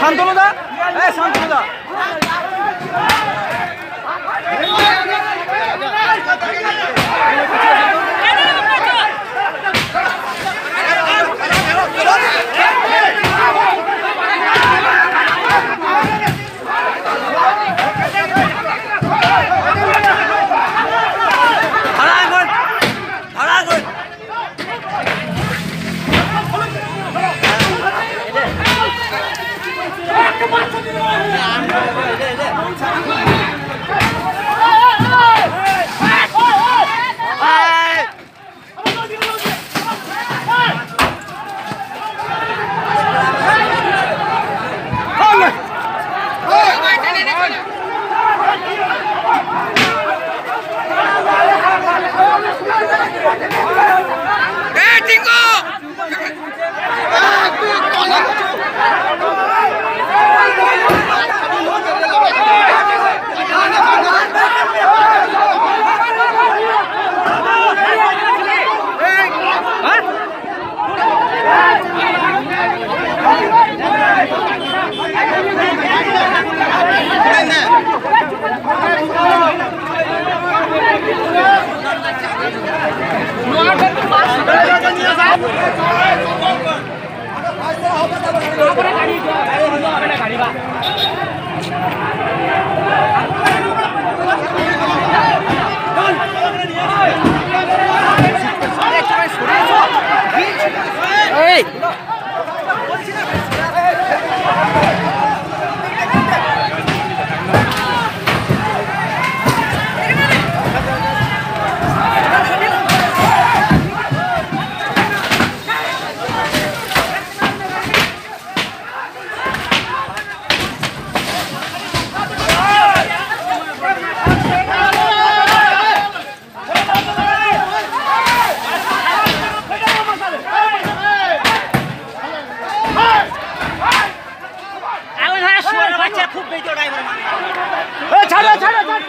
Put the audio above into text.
শান্তনুদা এ শান্তনুদা 对对对。对对对 ছাড়ো ছাড়ো ছাড়ো।